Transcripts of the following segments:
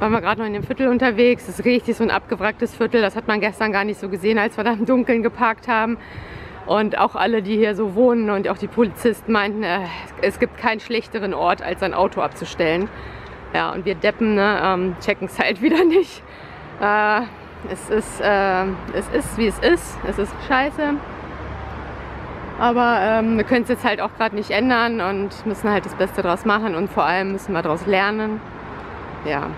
waren wir gerade noch in dem Viertel unterwegs. Das ist richtig so ein abgewracktes Viertel. Das hat man gestern gar nicht so gesehen, als wir da im Dunkeln geparkt haben. Und auch alle, die hier so wohnen und auch die Polizisten meinten, äh, es gibt keinen schlechteren Ort, als ein Auto abzustellen. Ja, und wir Deppen ne, ähm, checken es halt wieder nicht. Äh, es, ist, äh, es ist, wie es ist. Es ist scheiße. Aber ähm, wir können es jetzt halt auch gerade nicht ändern und müssen halt das Beste draus machen und vor allem müssen wir daraus lernen. Ja.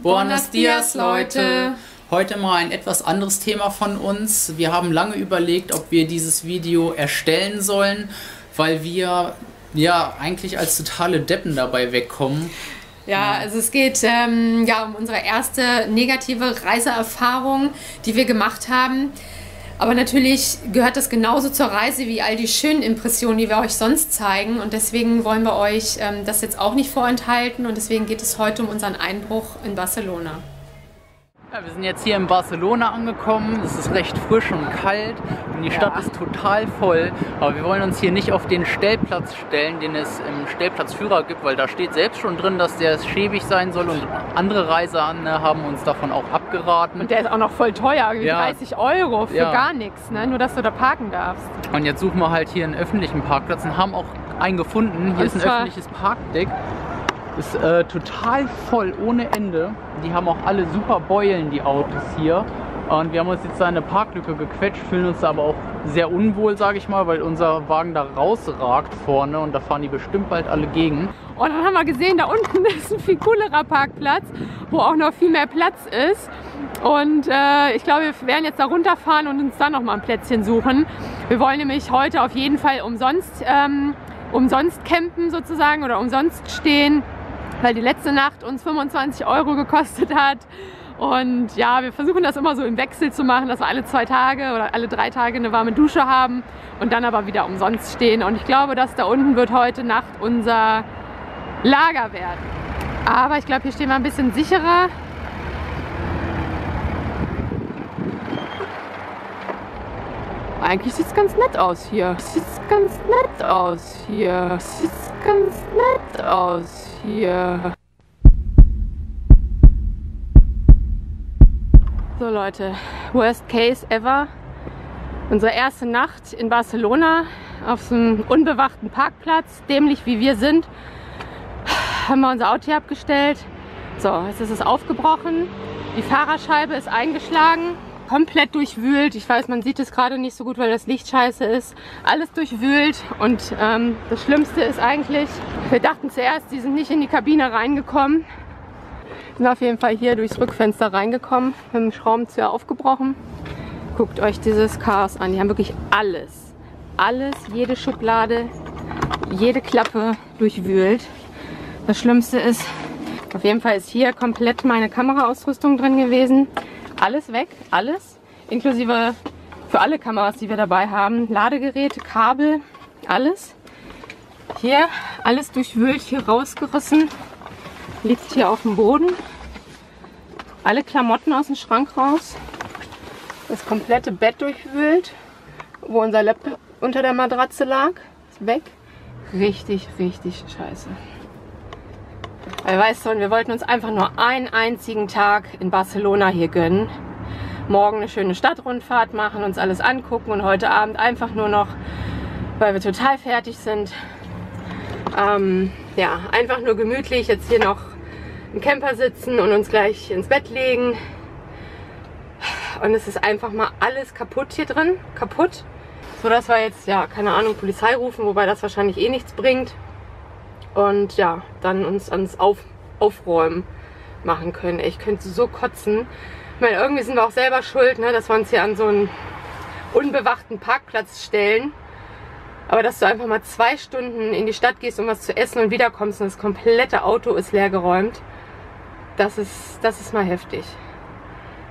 Buenos dias, Leute! Heute mal ein etwas anderes Thema von uns. Wir haben lange überlegt, ob wir dieses Video erstellen sollen, weil wir ja eigentlich als totale Deppen dabei wegkommen. Ja, also es geht ähm, ja um unsere erste negative Reiseerfahrung, die wir gemacht haben. Aber natürlich gehört das genauso zur Reise wie all die schönen Impressionen, die wir euch sonst zeigen. Und deswegen wollen wir euch ähm, das jetzt auch nicht vorenthalten. Und deswegen geht es heute um unseren Einbruch in Barcelona. Ja, wir sind jetzt hier in Barcelona angekommen. Es ist recht frisch und kalt und die Stadt ja. ist total voll. Aber wir wollen uns hier nicht auf den Stellplatz stellen, den es im Stellplatzführer gibt, weil da steht selbst schon drin, dass der schäbig sein soll und andere Reisende haben uns davon auch abgeraten. Und der ist auch noch voll teuer, ja. 30 Euro für ja. gar nichts, ne? nur dass du da parken darfst. Und jetzt suchen wir halt hier einen öffentlichen Parkplatz und haben auch einen gefunden. Hier und ist ein öffentliches Parkdeck. Ist äh, total voll, ohne Ende. Die haben auch alle super Beulen, die Autos hier. Und wir haben uns jetzt da eine Parklücke gequetscht, fühlen uns aber auch sehr unwohl, sage ich mal, weil unser Wagen da rausragt vorne und da fahren die bestimmt bald alle gegen. Und dann haben wir gesehen, da unten ist ein viel coolerer Parkplatz, wo auch noch viel mehr Platz ist. Und äh, ich glaube, wir werden jetzt da runterfahren und uns dann noch mal ein Plätzchen suchen. Wir wollen nämlich heute auf jeden Fall umsonst, ähm, umsonst campen sozusagen oder umsonst stehen weil die letzte Nacht uns 25 Euro gekostet hat. Und ja, wir versuchen das immer so im Wechsel zu machen, dass wir alle zwei Tage oder alle drei Tage eine warme Dusche haben und dann aber wieder umsonst stehen. Und ich glaube, dass da unten wird heute Nacht unser Lager werden. Aber ich glaube, hier stehen wir ein bisschen sicherer. Eigentlich sieht es ganz nett aus hier. Sieht ganz nett aus hier. Sieht ganz nett aus hier. So Leute, worst case ever. Unsere erste Nacht in Barcelona auf so einem unbewachten Parkplatz, dämlich wie wir sind, haben wir unser Auto hier abgestellt. So, jetzt ist es aufgebrochen. Die Fahrerscheibe ist eingeschlagen komplett durchwühlt. Ich weiß, man sieht es gerade nicht so gut, weil das Licht scheiße ist. Alles durchwühlt und ähm, das Schlimmste ist eigentlich, wir dachten zuerst, die sind nicht in die Kabine reingekommen. Sind auf jeden Fall hier durchs Rückfenster reingekommen, mit dem Schraubenzieher aufgebrochen. Guckt euch dieses Chaos an. Die haben wirklich alles, alles, jede Schublade, jede Klappe durchwühlt. Das Schlimmste ist, auf jeden Fall ist hier komplett meine Kameraausrüstung drin gewesen. Alles weg, alles, inklusive für alle Kameras, die wir dabei haben. Ladegeräte, Kabel, alles. Hier alles durchwühlt, hier rausgerissen. Liegt hier auf dem Boden. Alle Klamotten aus dem Schrank raus. Das komplette Bett durchwühlt, wo unser Laptop unter der Matratze lag. Ist weg. Richtig, richtig scheiße. Weil weißt du, wir wollten uns einfach nur einen einzigen Tag in Barcelona hier gönnen. Morgen eine schöne Stadtrundfahrt machen, uns alles angucken und heute Abend einfach nur noch, weil wir total fertig sind, ähm, ja, einfach nur gemütlich jetzt hier noch im Camper sitzen und uns gleich ins Bett legen. Und es ist einfach mal alles kaputt hier drin, kaputt. So dass wir jetzt, ja, keine Ahnung, Polizei rufen, wobei das wahrscheinlich eh nichts bringt und ja, dann uns ans Auf Aufräumen machen können. Ich könnte so kotzen. Ich meine, irgendwie sind wir auch selber schuld, ne, dass wir uns hier an so einen unbewachten Parkplatz stellen. Aber dass du einfach mal zwei Stunden in die Stadt gehst, um was zu essen und wiederkommst und das komplette Auto ist leer geräumt, das ist, das ist mal heftig.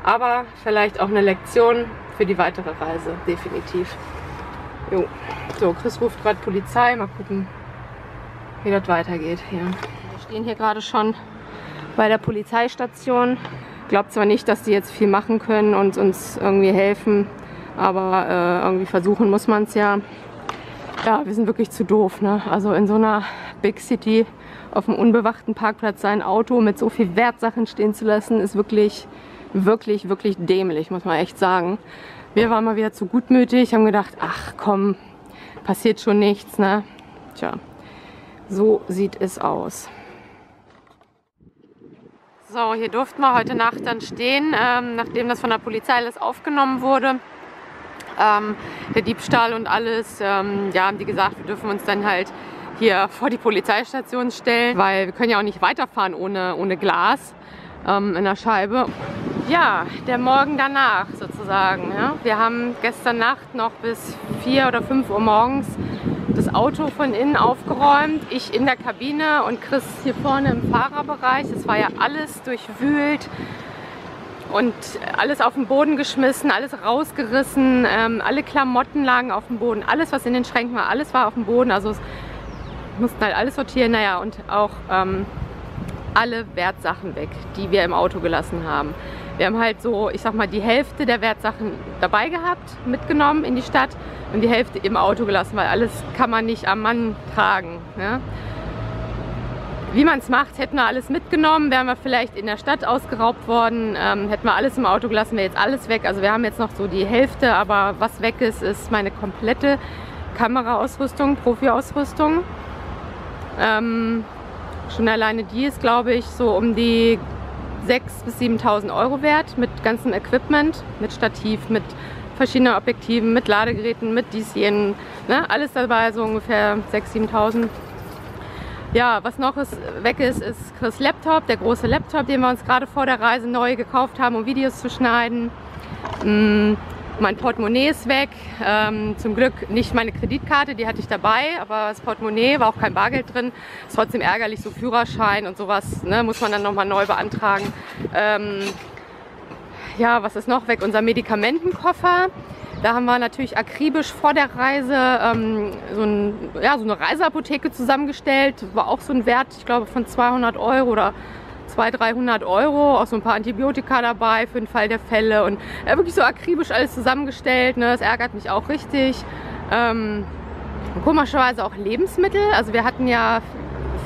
Aber vielleicht auch eine Lektion für die weitere Reise, definitiv. Jo. So, Chris ruft gerade Polizei, mal gucken, wie das weitergeht hier. Wir stehen hier gerade schon bei der Polizeistation. Ich glaube zwar nicht, dass die jetzt viel machen können und uns irgendwie helfen, aber äh, irgendwie versuchen muss man es ja. Ja, wir sind wirklich zu doof. Ne? Also in so einer Big City auf einem unbewachten Parkplatz sein Auto mit so viel Wertsachen stehen zu lassen, ist wirklich, wirklich, wirklich dämlich, muss man echt sagen. Wir waren mal wieder zu gutmütig, haben gedacht, ach komm, passiert schon nichts. Ne? Tja, so sieht es aus. So, hier durften wir heute Nacht dann stehen, ähm, nachdem das von der Polizei alles aufgenommen wurde. Ähm, der Diebstahl und alles. Ähm, ja, haben die gesagt, wir dürfen uns dann halt hier vor die Polizeistation stellen, weil wir können ja auch nicht weiterfahren ohne, ohne Glas ähm, in der Scheibe. Ja, der Morgen danach sozusagen. Ja. Wir haben gestern Nacht noch bis 4 oder 5 Uhr morgens das Auto von innen aufgeräumt, ich in der Kabine und Chris hier vorne im Fahrerbereich. Es war ja alles durchwühlt und alles auf den Boden geschmissen, alles rausgerissen, ähm, alle Klamotten lagen auf dem Boden, alles was in den Schränken war, alles war auf dem Boden. Also es mussten halt alles sortieren, naja und auch ähm, alle Wertsachen weg, die wir im Auto gelassen haben. Wir haben halt so, ich sag mal, die Hälfte der Wertsachen dabei gehabt, mitgenommen in die Stadt und die Hälfte im Auto gelassen, weil alles kann man nicht am Mann tragen. Ne? Wie man es macht, hätten wir alles mitgenommen, wären wir vielleicht in der Stadt ausgeraubt worden, ähm, hätten wir alles im Auto gelassen, wäre jetzt alles weg. Also wir haben jetzt noch so die Hälfte, aber was weg ist, ist meine komplette Kameraausrüstung, Profi-Ausrüstung. Ähm, schon alleine die ist, glaube ich, so um die 6.000 bis 7.000 Euro wert mit ganzem Equipment, mit Stativ, mit verschiedenen Objektiven, mit Ladegeräten, mit dies, ne? alles dabei, so ungefähr 6.000, 7.000. Ja, was noch ist, weg ist, ist Chris Laptop, der große Laptop, den wir uns gerade vor der Reise neu gekauft haben, um Videos zu schneiden. Mm, mein Portemonnaie ist weg. Ähm, zum Glück nicht meine Kreditkarte, die hatte ich dabei, aber das Portemonnaie war auch kein Bargeld drin. Ist trotzdem ärgerlich, so Führerschein und sowas ne, muss man dann nochmal neu beantragen. Ähm, ja, was ist noch weg? Unser Medikamentenkoffer. Da haben wir natürlich akribisch vor der Reise ähm, so, ein, ja, so eine Reiseapotheke zusammengestellt. War auch so ein Wert, ich glaube, von 200 Euro oder 200, 300 Euro, auch so ein paar Antibiotika dabei für den Fall der Fälle und äh, wirklich so akribisch alles zusammengestellt. Ne? Das ärgert mich auch richtig. Ähm, komischerweise auch Lebensmittel. Also wir hatten ja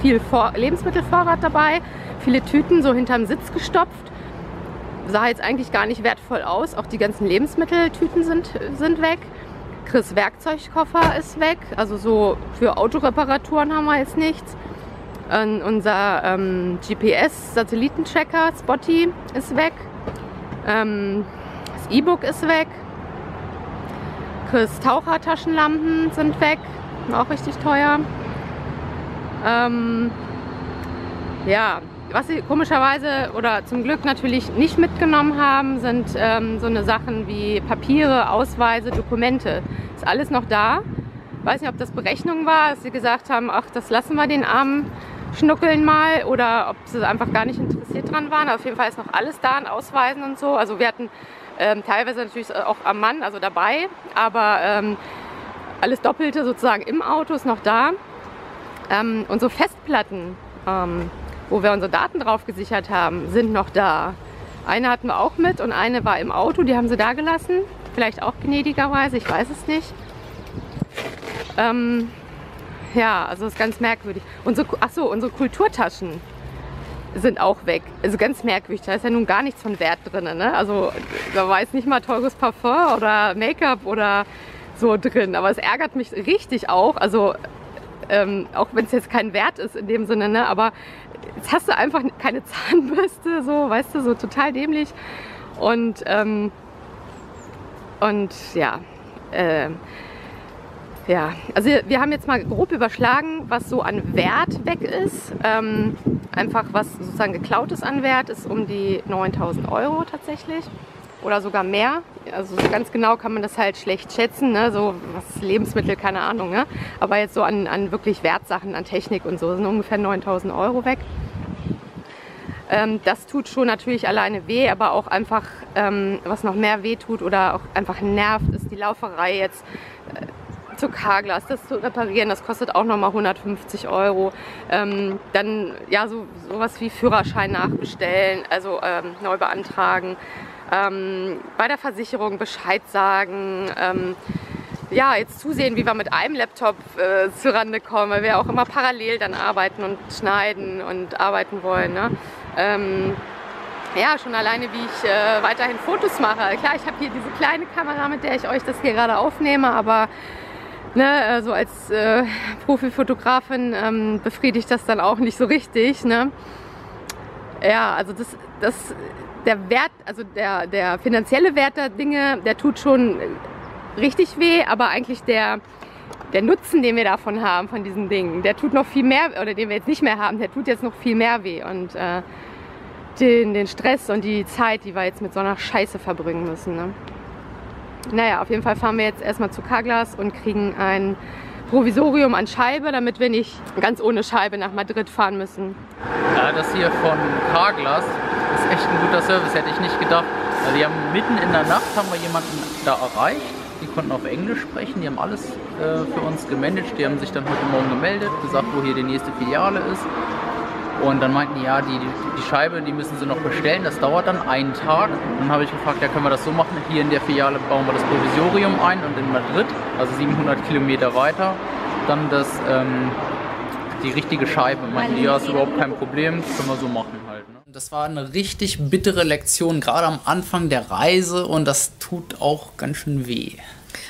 viel Vor Lebensmittelvorrat dabei, viele Tüten so hinterm Sitz gestopft. Sah jetzt eigentlich gar nicht wertvoll aus. Auch die ganzen Lebensmitteltüten sind, sind weg. Chris Werkzeugkoffer ist weg. Also so für Autoreparaturen haben wir jetzt nichts. Und unser ähm, GPS-Satellitenchecker Spotty ist weg. Ähm, das E-Book ist weg. Chris Tauchertaschenlampen sind weg. Auch richtig teuer. Ähm, ja, was sie komischerweise oder zum Glück natürlich nicht mitgenommen haben, sind ähm, so eine Sachen wie Papiere, Ausweise, Dokumente. Ist alles noch da. Weiß nicht, ob das Berechnung war, dass sie gesagt haben, ach, das lassen wir den armen schnuckeln mal oder ob sie einfach gar nicht interessiert dran waren. Auf jeden Fall ist noch alles da an Ausweisen und so. Also wir hatten ähm, teilweise natürlich auch am Mann, also dabei, aber ähm, alles Doppelte sozusagen im Auto ist noch da. Ähm, unsere Festplatten, ähm, wo wir unsere Daten drauf gesichert haben, sind noch da. Eine hatten wir auch mit und eine war im Auto, die haben sie da gelassen. Vielleicht auch gnädigerweise, ich weiß es nicht. Ähm, ja, also ist ganz merkwürdig. Unsere, achso, unsere Kulturtaschen sind auch weg. Also ganz merkwürdig. Da ist ja nun gar nichts von Wert drin. Ne? Also da war jetzt nicht mal teures Parfum oder Make-up oder so drin. Aber es ärgert mich richtig auch. Also ähm, auch wenn es jetzt kein Wert ist in dem Sinne. Ne? Aber jetzt hast du einfach keine Zahnbürste, so, weißt du, so total dämlich. Und, ähm, und ja, äh, ja, also wir haben jetzt mal grob überschlagen, was so an Wert weg ist. Ähm, einfach was sozusagen geklaut ist an Wert, ist um die 9000 Euro tatsächlich oder sogar mehr. Also so ganz genau kann man das halt schlecht schätzen, ne? so was Lebensmittel, keine Ahnung. Ne? Aber jetzt so an, an wirklich Wertsachen, an Technik und so sind ungefähr 9000 Euro weg. Ähm, das tut schon natürlich alleine weh, aber auch einfach, ähm, was noch mehr weh tut oder auch einfach nervt, ist die Lauferei jetzt zu Carglass, das zu reparieren, das kostet auch nochmal 150 Euro. Ähm, dann ja, so sowas wie Führerschein nachbestellen, also ähm, neu beantragen. Ähm, bei der Versicherung Bescheid sagen. Ähm, ja, jetzt zusehen, wie wir mit einem Laptop äh, zurande kommen, weil wir auch immer parallel dann arbeiten und schneiden und arbeiten wollen. Ne? Ähm, ja, schon alleine, wie ich äh, weiterhin Fotos mache. Klar, ich habe hier diese kleine Kamera, mit der ich euch das hier gerade aufnehme, aber ne, äh, so als äh, Profifotografin ähm, befriedigt das dann auch nicht so richtig. Ne? Ja, also das, das, der Wert, also der, der finanzielle Wert der Dinge, der tut schon richtig weh, aber eigentlich der, der Nutzen, den wir davon haben, von diesen Dingen, der tut noch viel mehr, oder den wir jetzt nicht mehr haben, der tut jetzt noch viel mehr weh. Und äh, den, den Stress und die Zeit, die wir jetzt mit so einer Scheiße verbringen müssen. Ne? Naja, auf jeden Fall fahren wir jetzt erstmal zu Carglass und kriegen ein Provisorium an Scheibe, damit wir nicht ganz ohne Scheibe nach Madrid fahren müssen. Das hier von Carglass ist echt ein guter Service, hätte ich nicht gedacht. Also die haben mitten in der Nacht haben wir jemanden da erreicht. Die konnten auf Englisch sprechen, die haben alles äh, für uns gemanagt. Die haben sich dann heute Morgen gemeldet, gesagt, wo hier die nächste Filiale ist. Und dann meinten die, ja, die, die Scheibe, die müssen sie noch bestellen, das dauert dann einen Tag. dann habe ich gefragt, ja, können wir das so machen? Hier in der Filiale bauen wir das Provisorium ein und in Madrid, also 700 Kilometer weiter, dann das, ähm, die richtige Scheibe. Meinten die, ja, ist überhaupt kein Problem, können wir so machen halt. Ne? Das war eine richtig bittere Lektion, gerade am Anfang der Reise und das tut auch ganz schön weh.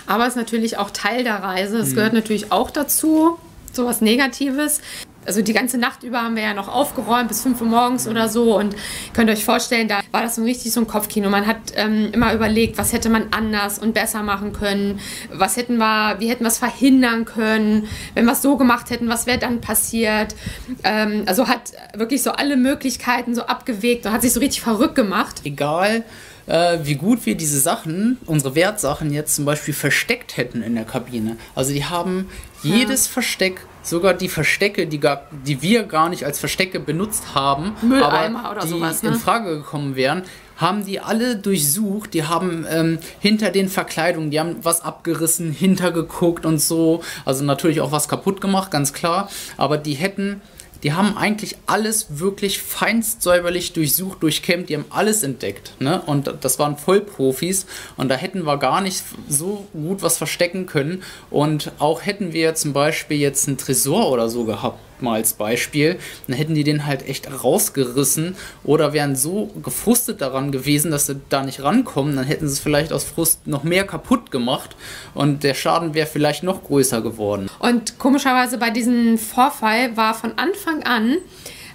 Aber es ist natürlich auch Teil der Reise. Es hm. gehört natürlich auch dazu, sowas Negatives also die ganze Nacht über haben wir ja noch aufgeräumt bis 5 Uhr morgens oder so und könnt euch vorstellen, da war das so richtig so ein Kopfkino. Man hat ähm, immer überlegt, was hätte man anders und besser machen können, was hätten wir, wie hätten wir es verhindern können, wenn wir es so gemacht hätten, was wäre dann passiert. Ähm, also hat wirklich so alle Möglichkeiten so abgewegt und hat sich so richtig verrückt gemacht. Egal äh, wie gut wir diese Sachen, unsere Wertsachen jetzt zum Beispiel versteckt hätten in der Kabine. Also die haben jedes ja. Versteck sogar die Verstecke, die, gar, die wir gar nicht als Verstecke benutzt haben, Mülleimer aber die sowas, ne? in Frage gekommen wären, haben die alle durchsucht. Die haben ähm, hinter den Verkleidungen, die haben was abgerissen, hintergeguckt und so. Also natürlich auch was kaputt gemacht, ganz klar. Aber die hätten die haben eigentlich alles wirklich feinst säuberlich durchsucht, durchkämmt, die haben alles entdeckt. Ne? Und das waren Vollprofis und da hätten wir gar nicht so gut was verstecken können. Und auch hätten wir zum Beispiel jetzt einen Tresor oder so gehabt, mal als Beispiel, dann hätten die den halt echt rausgerissen oder wären so gefrustet daran gewesen, dass sie da nicht rankommen, dann hätten sie es vielleicht aus Frust noch mehr kaputt gemacht und der Schaden wäre vielleicht noch größer geworden. Und komischerweise bei diesem Vorfall war von Anfang an,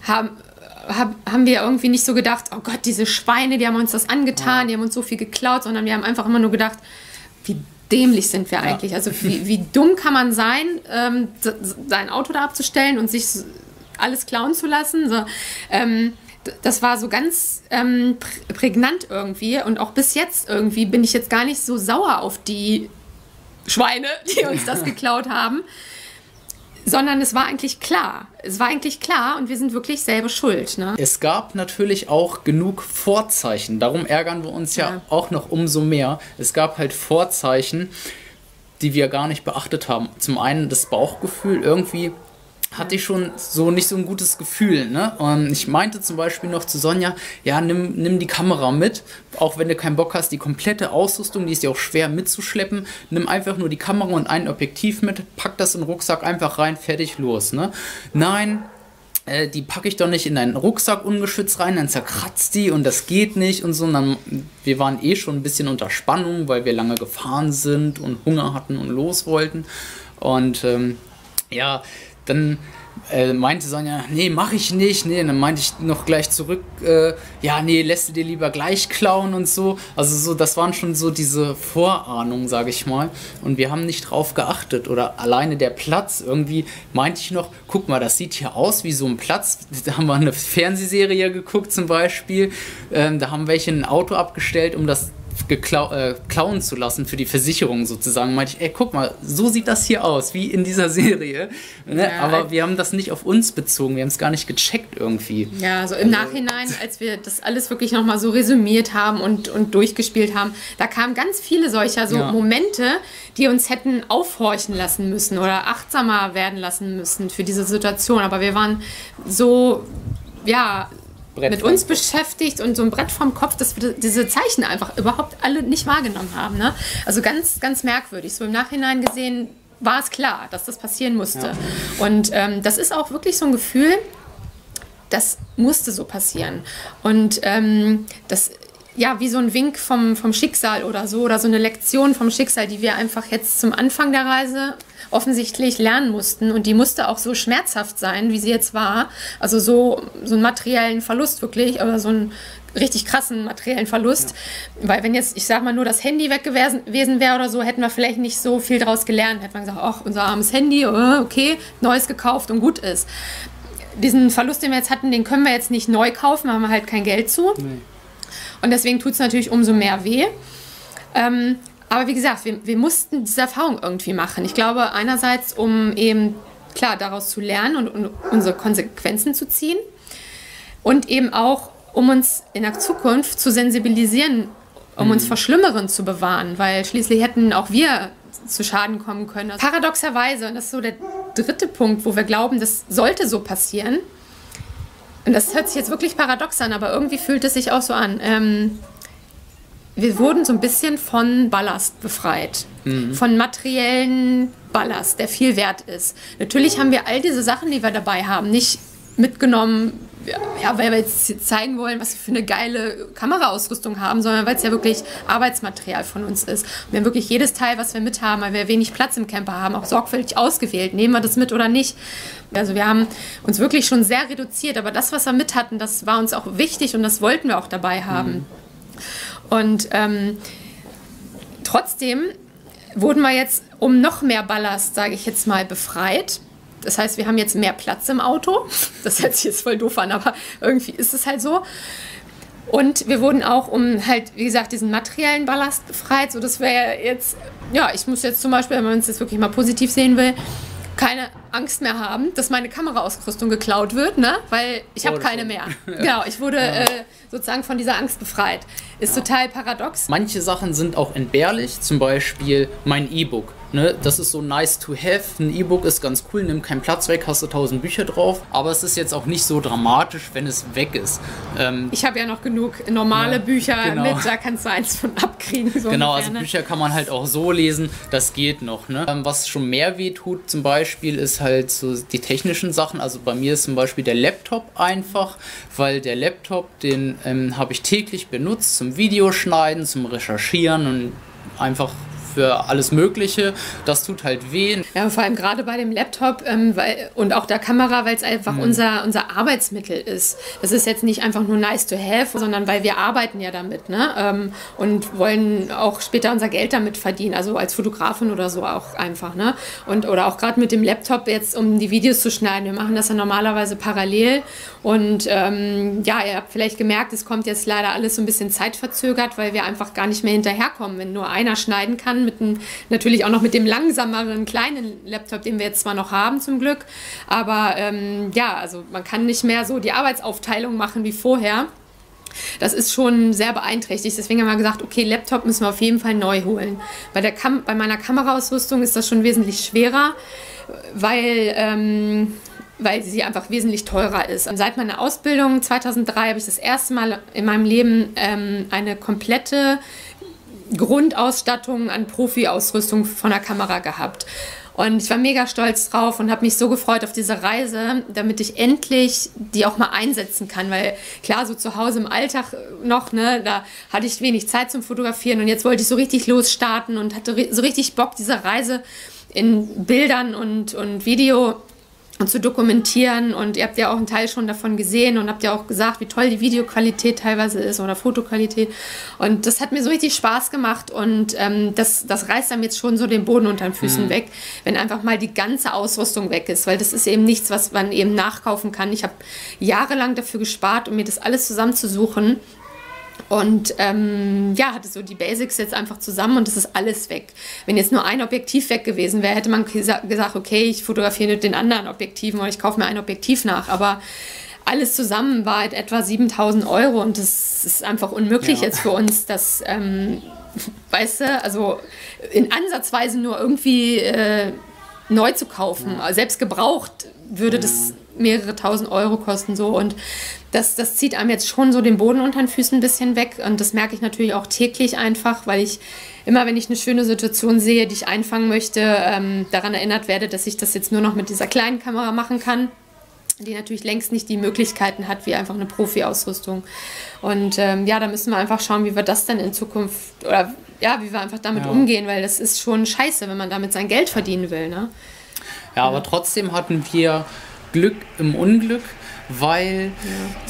haben, haben wir irgendwie nicht so gedacht, oh Gott, diese Schweine, die haben uns das angetan, die haben uns so viel geklaut, sondern wir haben einfach immer nur gedacht, wie dämlich sind wir eigentlich. Ja. Also wie, wie, dumm kann man sein, ähm, sein Auto da abzustellen und sich alles klauen zu lassen. So, ähm, das war so ganz ähm, prägnant irgendwie und auch bis jetzt irgendwie bin ich jetzt gar nicht so sauer auf die Schweine, die uns das geklaut haben sondern es war eigentlich klar. Es war eigentlich klar und wir sind wirklich selber schuld. Ne? Es gab natürlich auch genug Vorzeichen. Darum ärgern wir uns ja, ja auch noch umso mehr. Es gab halt Vorzeichen, die wir gar nicht beachtet haben. Zum einen das Bauchgefühl, irgendwie hatte ich schon so nicht so ein gutes Gefühl. Ne? Und ich meinte zum Beispiel noch zu Sonja, ja, nimm, nimm die Kamera mit, auch wenn du keinen Bock hast, die komplette Ausrüstung, die ist ja auch schwer mitzuschleppen, nimm einfach nur die Kamera und ein Objektiv mit, pack das in den Rucksack einfach rein, fertig, los. Ne? Nein, äh, die packe ich doch nicht in deinen Rucksack ungeschützt rein, dann zerkratzt die und das geht nicht und so. Und dann, wir waren eh schon ein bisschen unter Spannung, weil wir lange gefahren sind und Hunger hatten und los wollten. Und ähm, ja, dann äh, meinte Sonja, nee, mach ich nicht. Nee, dann meinte ich noch gleich zurück, äh, ja, nee, lässt du dir lieber gleich klauen und so. Also so, das waren schon so diese Vorahnungen, sage ich mal. Und wir haben nicht drauf geachtet. Oder alleine der Platz, irgendwie meinte ich noch, guck mal, das sieht hier aus wie so ein Platz. Da haben wir eine Fernsehserie geguckt zum Beispiel. Ähm, da haben welche ein Auto abgestellt, um das äh, klauen zu lassen für die Versicherung sozusagen, meinte ich, ey, guck mal, so sieht das hier aus, wie in dieser Serie. Ne? Ja, Aber wir haben das nicht auf uns bezogen, wir haben es gar nicht gecheckt irgendwie. Ja, also im also, Nachhinein, als wir das alles wirklich nochmal so resümiert haben und, und durchgespielt haben, da kamen ganz viele solcher so ja. Momente, die uns hätten aufhorchen lassen müssen oder achtsamer werden lassen müssen für diese Situation. Aber wir waren so, ja, mit uns beschäftigt und so ein Brett vom Kopf, dass wir diese Zeichen einfach überhaupt alle nicht wahrgenommen haben. Ne? Also ganz, ganz merkwürdig. So im Nachhinein gesehen war es klar, dass das passieren musste. Ja. Und ähm, das ist auch wirklich so ein Gefühl, das musste so passieren. Und ähm, das ja, wie so ein Wink vom, vom Schicksal oder so, oder so eine Lektion vom Schicksal, die wir einfach jetzt zum Anfang der Reise offensichtlich lernen mussten. Und die musste auch so schmerzhaft sein, wie sie jetzt war. Also so, so einen materiellen Verlust wirklich, aber so einen richtig krassen materiellen Verlust. Ja. Weil wenn jetzt, ich sag mal, nur das Handy weg gewesen wäre oder so, hätten wir vielleicht nicht so viel daraus gelernt. Hätten wir gesagt, ach, unser armes Handy, oh, okay, neues gekauft und gut ist. Diesen Verlust, den wir jetzt hatten, den können wir jetzt nicht neu kaufen, haben wir halt kein Geld zu. Nee. Und deswegen tut es natürlich umso mehr weh. Ähm, aber wie gesagt, wir, wir mussten diese Erfahrung irgendwie machen. Ich glaube, einerseits, um eben klar daraus zu lernen und, und unsere Konsequenzen zu ziehen und eben auch, um uns in der Zukunft zu sensibilisieren, um mhm. uns vor Schlimmeren zu bewahren, weil schließlich hätten auch wir zu Schaden kommen können. Paradoxerweise, und das ist so der dritte Punkt, wo wir glauben, das sollte so passieren, und das hört sich jetzt wirklich paradox an, aber irgendwie fühlt es sich auch so an. Ähm, wir wurden so ein bisschen von Ballast befreit. Mhm. Von materiellen Ballast, der viel wert ist. Natürlich haben wir all diese Sachen, die wir dabei haben, nicht mitgenommen, ja, weil wir jetzt zeigen wollen, was wir für eine geile Kameraausrüstung haben, sondern weil es ja wirklich Arbeitsmaterial von uns ist. wir haben wirklich jedes Teil, was wir mit haben, weil wir wenig Platz im Camper haben, auch sorgfältig ausgewählt. Nehmen wir das mit oder nicht? Also wir haben uns wirklich schon sehr reduziert, aber das, was wir mit hatten, das war uns auch wichtig und das wollten wir auch dabei haben. Mhm. Und ähm, trotzdem wurden wir jetzt um noch mehr Ballast, sage ich jetzt mal, befreit. Das heißt, wir haben jetzt mehr Platz im Auto. Das hört sich jetzt voll doof an, aber irgendwie ist es halt so. Und wir wurden auch um halt, wie gesagt, diesen materiellen Ballast befreit, sodass wir jetzt, ja, ich muss jetzt zum Beispiel, wenn man es jetzt wirklich mal positiv sehen will, keine Angst mehr haben, dass meine Kameraausrüstung geklaut wird, ne? weil ich habe oh, keine mehr. Genau, ich wurde ja. äh, sozusagen von dieser Angst befreit. Ist ja. total paradox. Manche Sachen sind auch entbehrlich, zum Beispiel mein E-Book. Ne, das ist so nice to have. Ein E-Book ist ganz cool, nimmt keinen Platz weg, hast du tausend Bücher drauf. Aber es ist jetzt auch nicht so dramatisch, wenn es weg ist. Ähm, ich habe ja noch genug normale ja, Bücher genau. mit, da kannst du eins von abkriegen. So genau, also Bücher kann man halt auch so lesen, das geht noch. Ne? Ähm, was schon mehr weh tut zum Beispiel, ist halt so die technischen Sachen. Also bei mir ist zum Beispiel der Laptop einfach, weil der Laptop, den ähm, habe ich täglich benutzt zum Videoschneiden, zum Recherchieren und einfach für alles Mögliche. Das tut halt weh. Ja, vor allem gerade bei dem Laptop ähm, weil, und auch der Kamera, weil es einfach mhm. unser, unser Arbeitsmittel ist. Das ist jetzt nicht einfach nur nice to have, sondern weil wir arbeiten ja damit ne? Ähm, und wollen auch später unser Geld damit verdienen. Also als Fotografin oder so auch einfach. Ne? Und, oder auch gerade mit dem Laptop jetzt, um die Videos zu schneiden. Wir machen das ja normalerweise parallel. Und ähm, ja, ihr habt vielleicht gemerkt, es kommt jetzt leider alles so ein bisschen zeitverzögert, weil wir einfach gar nicht mehr hinterherkommen. Wenn nur einer schneiden kann, mit einem, natürlich auch noch mit dem langsameren kleinen Laptop, den wir jetzt zwar noch haben zum Glück, aber ähm, ja, also man kann nicht mehr so die Arbeitsaufteilung machen wie vorher. Das ist schon sehr beeinträchtigt. Deswegen haben wir gesagt, okay, Laptop müssen wir auf jeden Fall neu holen. Bei, der Kam bei meiner Kameraausrüstung ist das schon wesentlich schwerer, weil ähm, weil sie einfach wesentlich teurer ist. Seit meiner Ausbildung 2003 habe ich das erste Mal in meinem Leben ähm, eine komplette Grundausstattung an Profi-Ausrüstung von der Kamera gehabt. Und ich war mega stolz drauf und habe mich so gefreut auf diese Reise, damit ich endlich die auch mal einsetzen kann. Weil klar, so zu Hause im Alltag noch, ne, da hatte ich wenig Zeit zum Fotografieren und jetzt wollte ich so richtig losstarten und hatte so richtig Bock, diese Reise in Bildern und, und Video und zu dokumentieren. Und ihr habt ja auch einen Teil schon davon gesehen und habt ja auch gesagt, wie toll die Videoqualität teilweise ist oder Fotoqualität. Und das hat mir so richtig Spaß gemacht und ähm, das, das reißt einem jetzt schon so den Boden unter den Füßen mhm. weg, wenn einfach mal die ganze Ausrüstung weg ist, weil das ist eben nichts, was man eben nachkaufen kann. Ich habe jahrelang dafür gespart, um mir das alles zusammenzusuchen und ähm, ja, hatte so die Basics jetzt einfach zusammen und es ist alles weg. Wenn jetzt nur ein Objektiv weg gewesen wäre, hätte man gesagt, okay, ich fotografiere mit den anderen Objektiven oder ich kaufe mir ein Objektiv nach. Aber alles zusammen war halt etwa 7000 Euro und das ist einfach unmöglich ja. jetzt für uns, dass, ähm, weißt du, also in Ansatzweise nur irgendwie äh, neu zu kaufen. Ja. Selbst gebraucht würde ja. das mehrere tausend Euro kosten so und das, das zieht einem jetzt schon so den Boden unter den Füßen ein bisschen weg und das merke ich natürlich auch täglich einfach, weil ich immer, wenn ich eine schöne Situation sehe, die ich einfangen möchte, ähm, daran erinnert werde, dass ich das jetzt nur noch mit dieser kleinen Kamera machen kann die natürlich längst nicht die Möglichkeiten hat wie einfach eine Profi-Ausrüstung. Und ähm, ja, da müssen wir einfach schauen, wie wir das dann in Zukunft oder ja, wie wir einfach damit ja. umgehen, weil das ist schon scheiße, wenn man damit sein Geld verdienen will. Ne? Ja, aber trotzdem hatten wir Glück im Unglück, weil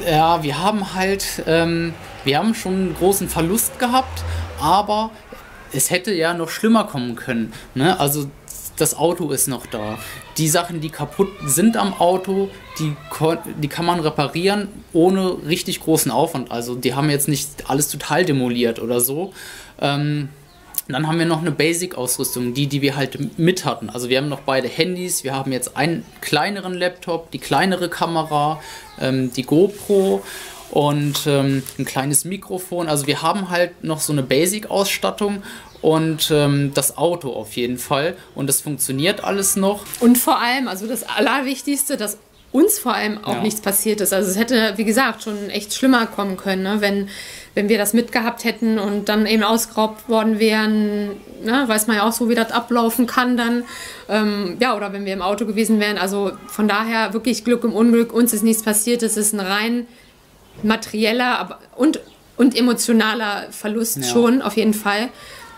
ja, ja wir haben halt, ähm, wir haben schon einen großen Verlust gehabt, aber es hätte ja noch schlimmer kommen können. Ne? Also das Auto ist noch da. Die Sachen, die kaputt sind am Auto, die, die kann man reparieren ohne richtig großen Aufwand. Also die haben jetzt nicht alles total demoliert oder so. Ähm, dann haben wir noch eine Basic-Ausrüstung, die, die wir halt mit hatten. Also wir haben noch beide Handys, wir haben jetzt einen kleineren Laptop, die kleinere Kamera, ähm, die GoPro und ähm, ein kleines Mikrofon. Also wir haben halt noch so eine Basic-Ausstattung und ähm, das Auto auf jeden Fall. Und das funktioniert alles noch. Und vor allem, also das Allerwichtigste, dass uns vor allem auch ja. nichts passiert ist. Also es hätte, wie gesagt, schon echt schlimmer kommen können, ne? wenn, wenn wir das mitgehabt hätten und dann eben ausgeraubt worden wären. Ne? Weiß man ja auch so, wie das ablaufen kann dann. Ähm, ja, oder wenn wir im Auto gewesen wären. Also von daher wirklich Glück im Unglück. Uns ist nichts passiert. Es ist ein rein materieller und, und emotionaler Verlust ja. schon, auf jeden Fall.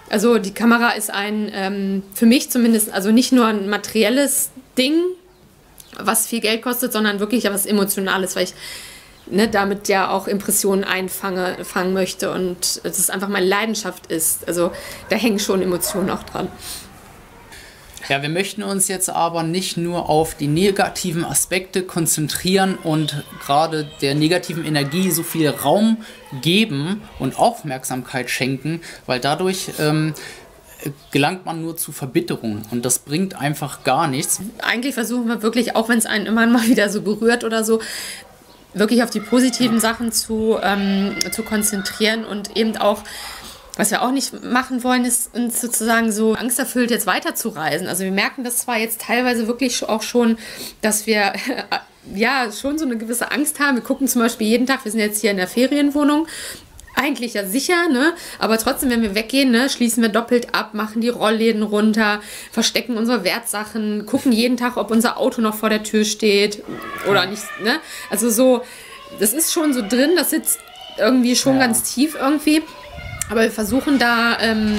Also die Kamera ist ein, ähm, für mich zumindest, also nicht nur ein materielles Ding, was viel Geld kostet, sondern wirklich etwas Emotionales, weil ich ne, damit ja auch Impressionen einfangen fangen möchte und es einfach meine Leidenschaft ist. Also da hängen schon Emotionen auch dran. Ja, wir möchten uns jetzt aber nicht nur auf die negativen Aspekte konzentrieren und gerade der negativen Energie so viel Raum geben und Aufmerksamkeit schenken, weil dadurch ähm, gelangt man nur zu Verbitterung und das bringt einfach gar nichts. Eigentlich versuchen wir wirklich, auch wenn es einen immer mal wieder so berührt oder so, wirklich auf die positiven Sachen zu, ähm, zu konzentrieren und eben auch was wir auch nicht machen wollen, ist uns sozusagen so angsterfüllt jetzt weiterzureisen. Also wir merken das zwar jetzt teilweise wirklich auch schon, dass wir ja schon so eine gewisse Angst haben. Wir gucken zum Beispiel jeden Tag, wir sind jetzt hier in der Ferienwohnung, eigentlich ja sicher, ne? Aber trotzdem, wenn wir weggehen, ne, schließen wir doppelt ab, machen die Rollläden runter, verstecken unsere Wertsachen, gucken jeden Tag, ob unser Auto noch vor der Tür steht oder nicht, ne? Also so, das ist schon so drin, das sitzt irgendwie schon ja. ganz tief irgendwie. Aber wir versuchen da, ähm,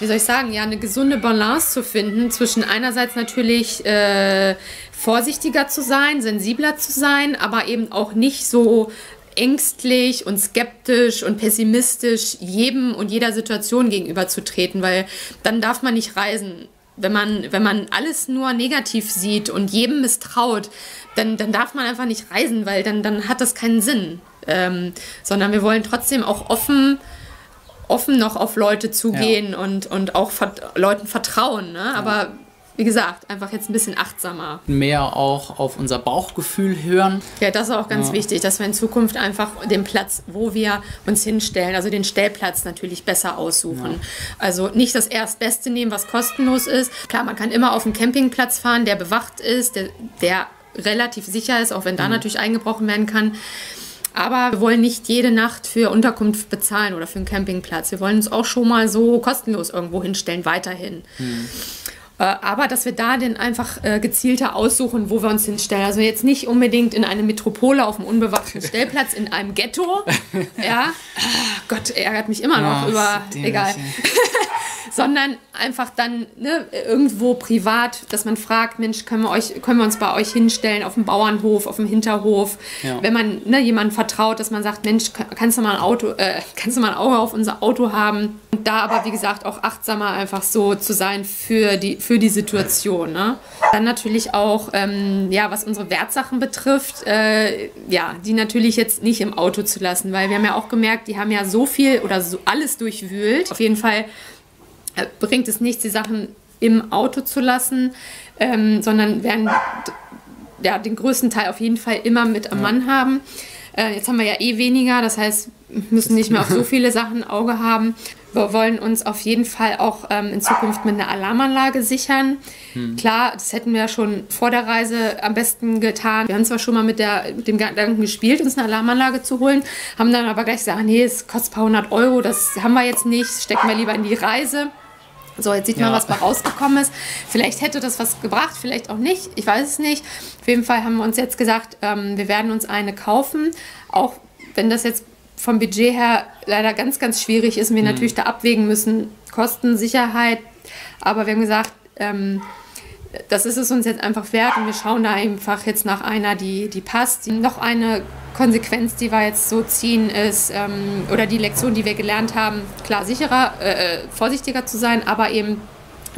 wie soll ich sagen, ja, eine gesunde Balance zu finden zwischen einerseits natürlich äh, vorsichtiger zu sein, sensibler zu sein, aber eben auch nicht so ängstlich und skeptisch und pessimistisch jedem und jeder Situation gegenüberzutreten, weil dann darf man nicht reisen. Wenn man, wenn man alles nur negativ sieht und jedem misstraut, dann, dann darf man einfach nicht reisen, weil dann, dann hat das keinen Sinn. Ähm, sondern wir wollen trotzdem auch offen offen noch auf Leute zugehen ja. und, und auch vert Leuten vertrauen. Ne? Ja. Aber wie gesagt, einfach jetzt ein bisschen achtsamer. Mehr auch auf unser Bauchgefühl hören. Ja, das ist auch ganz ja. wichtig, dass wir in Zukunft einfach den Platz, wo wir uns hinstellen, also den Stellplatz natürlich besser aussuchen. Ja. Also nicht das Erstbeste nehmen, was kostenlos ist. Klar, man kann immer auf einen Campingplatz fahren, der bewacht ist, der, der relativ sicher ist, auch wenn da mhm. natürlich eingebrochen werden kann. Aber wir wollen nicht jede Nacht für Unterkunft bezahlen oder für einen Campingplatz. Wir wollen uns auch schon mal so kostenlos irgendwo hinstellen, weiterhin. Mhm. Aber dass wir da den einfach äh, gezielter aussuchen, wo wir uns hinstellen. Also jetzt nicht unbedingt in eine Metropole auf einem unbewachten Stellplatz in einem Ghetto. ja. Oh Gott, ärgert mich immer noch oh, über. Egal. sondern einfach dann ne, irgendwo privat, dass man fragt, Mensch, können wir, euch, können wir uns bei euch hinstellen auf dem Bauernhof, auf dem Hinterhof, ja. wenn man ne, jemandem vertraut, dass man sagt, Mensch, kannst du mal ein Auto, äh, kannst du mal ein Auge auf unser Auto haben und da aber wie gesagt auch achtsamer einfach so zu sein für die für die Situation. Ne? Dann natürlich auch, ähm, ja, was unsere Wertsachen betrifft, äh, ja, die natürlich jetzt nicht im Auto zu lassen, weil wir haben ja auch gemerkt, die haben ja so viel oder so alles durchwühlt. Auf jeden Fall bringt es nichts, die Sachen im Auto zu lassen, ähm, sondern werden ja, den größten Teil auf jeden Fall immer mit am ja. Mann haben. Äh, jetzt haben wir ja eh weniger, das heißt, müssen nicht mehr auf so viele Sachen ein Auge haben. wir wollen uns auf jeden Fall auch ähm, in Zukunft mit einer Alarmanlage sichern. Hm. Klar, das hätten wir ja schon vor der Reise am besten getan. Wir haben zwar schon mal mit, der, mit dem Gedanken gespielt, uns eine Alarmanlage zu holen, haben dann aber gleich gesagt, nee, es kostet ein paar hundert Euro, das haben wir jetzt nicht, stecken wir lieber in die Reise. So, jetzt sieht man, ja. was mal rausgekommen ist. Vielleicht hätte das was gebracht, vielleicht auch nicht. Ich weiß es nicht. Auf jeden Fall haben wir uns jetzt gesagt, ähm, wir werden uns eine kaufen. Auch wenn das jetzt vom Budget her leider ganz, ganz schwierig ist und wir mhm. natürlich da abwägen müssen, Kosten, Sicherheit. Aber wir haben gesagt, ähm, das ist es uns jetzt einfach wert und wir schauen da einfach jetzt nach einer, die, die passt. Noch eine Konsequenz, die wir jetzt so ziehen, ist, ähm, oder die Lektion, die wir gelernt haben, klar sicherer, äh, vorsichtiger zu sein, aber eben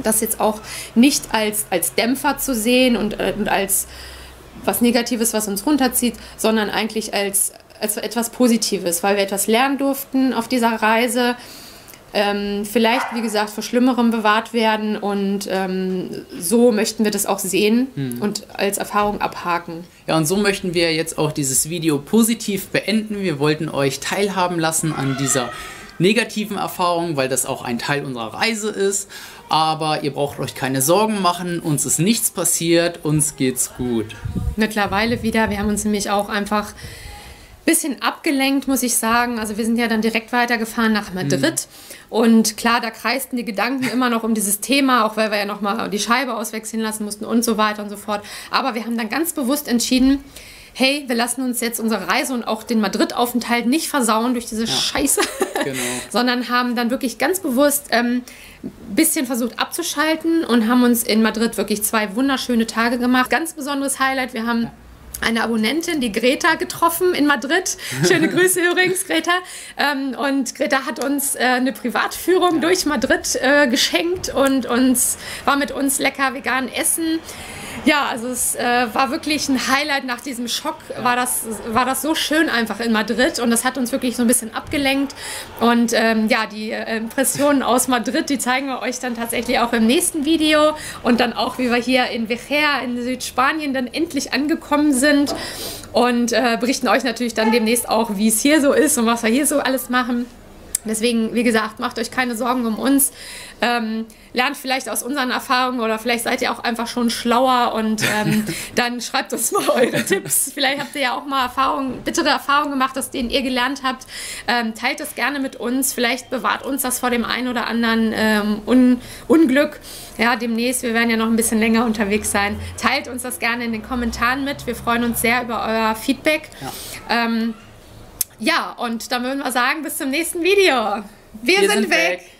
das jetzt auch nicht als, als Dämpfer zu sehen und, äh, und als was Negatives, was uns runterzieht, sondern eigentlich als, als etwas Positives, weil wir etwas lernen durften auf dieser Reise ähm, vielleicht, wie gesagt, vor Schlimmerem bewahrt werden. Und ähm, so möchten wir das auch sehen hm. und als Erfahrung abhaken. Ja, und so möchten wir jetzt auch dieses Video positiv beenden. Wir wollten euch teilhaben lassen an dieser negativen Erfahrung, weil das auch ein Teil unserer Reise ist. Aber ihr braucht euch keine Sorgen machen, uns ist nichts passiert, uns geht's gut. Mittlerweile wieder, wir haben uns nämlich auch einfach bisschen abgelenkt, muss ich sagen. Also wir sind ja dann direkt weitergefahren nach Madrid. Mhm. Und klar, da kreisten die Gedanken immer noch um dieses Thema, auch weil wir ja nochmal die Scheibe auswechseln lassen mussten und so weiter und so fort. Aber wir haben dann ganz bewusst entschieden, hey, wir lassen uns jetzt unsere Reise und auch den Madrid-Aufenthalt nicht versauen durch diese ja, Scheiße, genau. sondern haben dann wirklich ganz bewusst ein ähm, bisschen versucht abzuschalten und haben uns in Madrid wirklich zwei wunderschöne Tage gemacht. Ganz besonderes Highlight, wir haben... Ja eine Abonnentin, die Greta, getroffen in Madrid. Schöne Grüße übrigens, Greta. Ähm, und Greta hat uns äh, eine Privatführung durch Madrid äh, geschenkt und uns war mit uns lecker vegan essen. Ja, also es äh, war wirklich ein Highlight nach diesem Schock. War das, war das so schön einfach in Madrid und das hat uns wirklich so ein bisschen abgelenkt. Und ähm, ja, die äh, Impressionen aus Madrid, die zeigen wir euch dann tatsächlich auch im nächsten Video und dann auch, wie wir hier in Vejer in Südspanien dann endlich angekommen sind und äh, berichten euch natürlich dann demnächst auch, wie es hier so ist und was wir hier so alles machen. Deswegen, wie gesagt, macht euch keine Sorgen um uns. Ähm, lernt vielleicht aus unseren Erfahrungen oder vielleicht seid ihr auch einfach schon schlauer und ähm, dann schreibt uns mal eure Tipps. Vielleicht habt ihr ja auch mal Erfahrungen, bittere Erfahrungen gemacht, aus denen ihr gelernt habt. Ähm, teilt das gerne mit uns. Vielleicht bewahrt uns das vor dem einen oder anderen ähm, Un Unglück. Ja, demnächst, wir werden ja noch ein bisschen länger unterwegs sein. Teilt uns das gerne in den Kommentaren mit. Wir freuen uns sehr über euer Feedback. Ja. Ja, und dann würden wir sagen, bis zum nächsten Video. Wir, wir sind, sind, weg. weg.